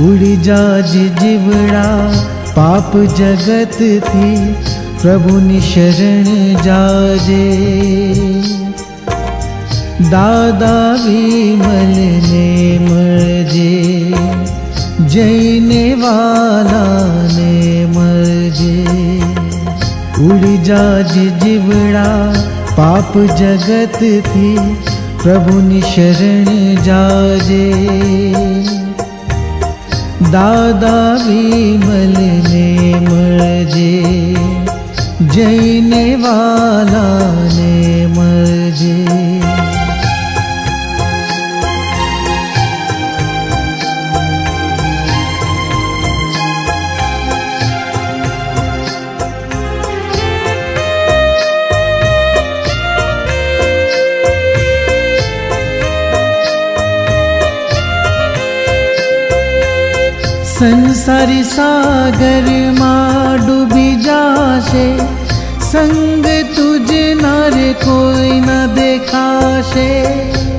उड़ी जाज जिवड़ा पाप जगत थी प्रभु निशरण जाजे। दादा विमल ने मज़े जैने वाला ने मज़े उड़ी जाज जिवड़ा, पाप जगत थी, प्रभु निशरण जाजे। दादा विमल ने मज़े जैने वाला ने संसारी सागर माँ डूबी जाशे, संग तुझ नर कोई न देखाशे।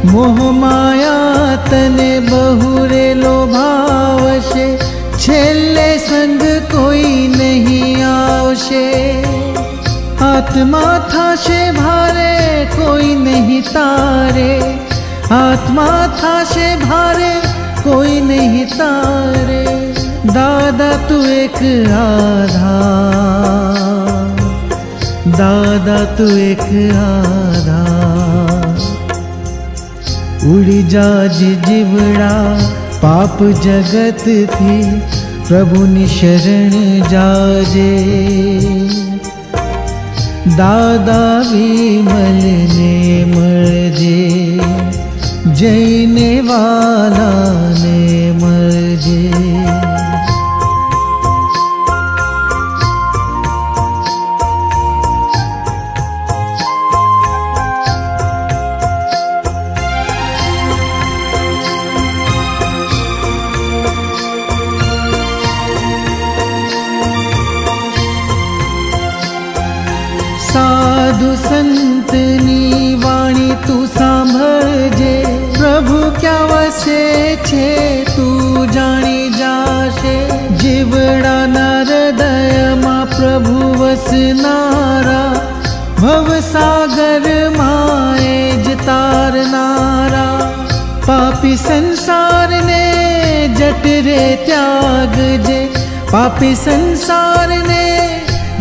मोह माया तने बहुरे लोभावशे, छेले संग कोई नहीं आवशे। आत्मा थाशे भारे, कोई नहीं तारे। आत्मा थाशे भारे कोई नहीं तारे। दादा तू एक आधार दादा तू एक आधार उड़ी जाज जिवड़ा, पाप जगत थी। प्रभु निशरण जाजे। दादा भी ने मज़े जैने वाला छे, तू जाणी जाशे। जीवड़ा नरदय मा प्रभु वसनारा भव सागर माए जतारनारा पापी संसार ने जटरे त्याग जे। पापी संसार ने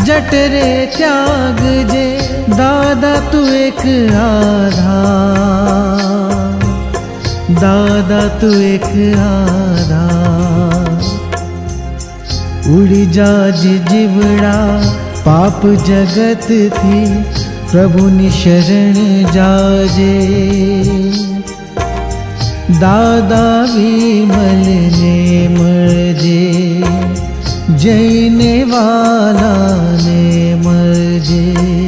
जटरे दादा तू एक आधार उड़ी जाज जिवड़ा, पाप जगत थी, प्रभु निशरण जाजे। दादा विमल ने मज़े जैने वाला ने मज़े